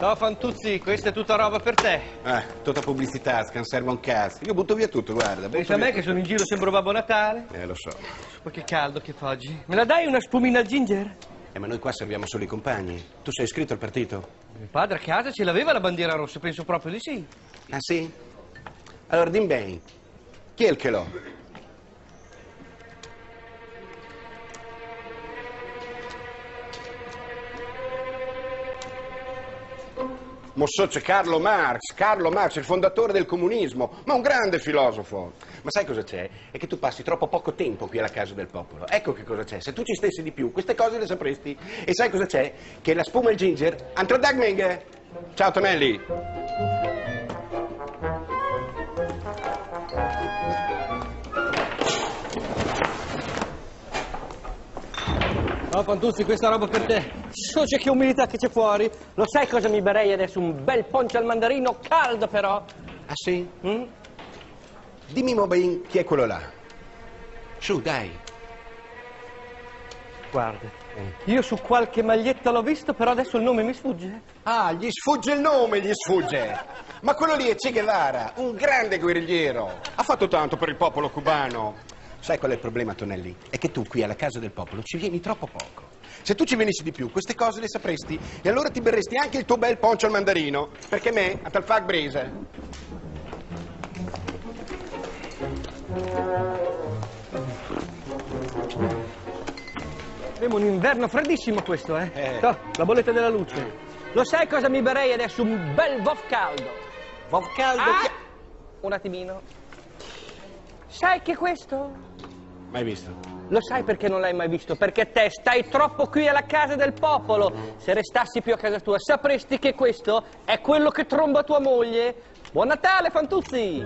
No, Fantuzzi, questa è tutta roba per te. Eh, tutta pubblicità, scanserva un cazzo. Io butto via tutto, guarda. Pensa a me via che sono in giro, sembro Babbo Natale. tutto. Eh, lo so. Ma che caldo che fa oggi. Me la dai una spumina al ginger? Eh, ma noi qua serviamo solo i compagni. Tu sei iscritto al partito? Mio padre a casa ce l'aveva la bandiera rossa, penso proprio di sì. Ah, sì? Allora, dimmi bene. Chi è il che l'ho? Mosso c'è Carlo Marx, Carlo Marx, il fondatore del comunismo, ma un grande filosofo. Ma sai cosa c'è? È che tu passi troppo poco tempo qui alla Casa del Popolo. Ecco che cosa c'è. Se tu ci stessi di più, queste cose le sapresti. E sai cosa c'è? Che la spuma e il ginger... Antro Dagming! Ciao Tonelli! No, Fantuzzi, questa roba per te. So, c'è che umidità che c'è fuori. Lo sai cosa mi berei adesso? Un bel poncio al mandarino, caldo però. Ah sì? Mm? Dimmi Mobain chi è quello là. Su, dai. Guarda, io su qualche maglietta l'ho visto, però adesso il nome mi sfugge. Ah, gli sfugge il nome, gli sfugge. Ma quello lì è Che Guevara, un grande guerrigliero. Ha fatto tanto per il popolo cubano. Sai qual è il problema, Tonelli? È che tu qui alla Casa del Popolo ci vieni troppo poco. Se tu ci venissi di più, queste cose le sapresti e allora ti berresti anche il tuo bel poncio al mandarino, perché me, a tal fag brese. Abbiamo un inverno freddissimo questo, eh? Eh. No, la bolletta della luce. Lo sai cosa mi berei adesso? Un bel vof caldo. Vof caldo Ah! Un attimino. Sai che questo? Mai visto? Lo sai perché non l'hai mai visto? Perché te stai troppo qui alla casa del popolo. Se restassi più a casa tua, sapresti che questo è quello che tromba tua moglie. Buon Natale, Fantuzzi!